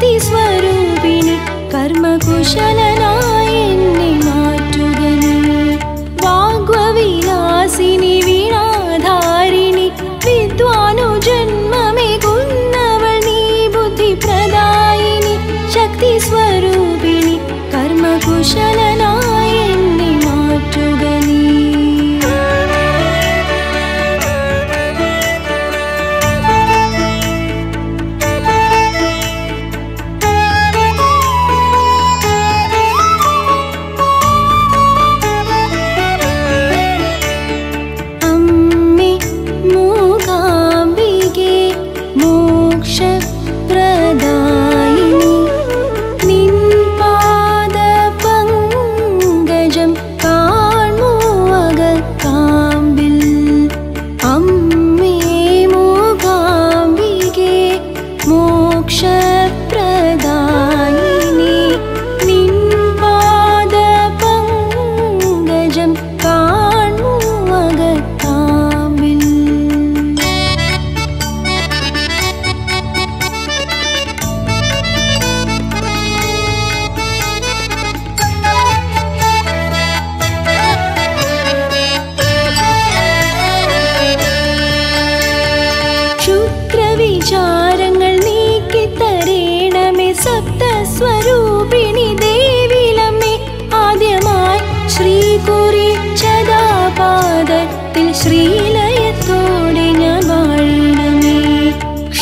स्वरूपिण कर्मकुशलना मोक्षप्रदा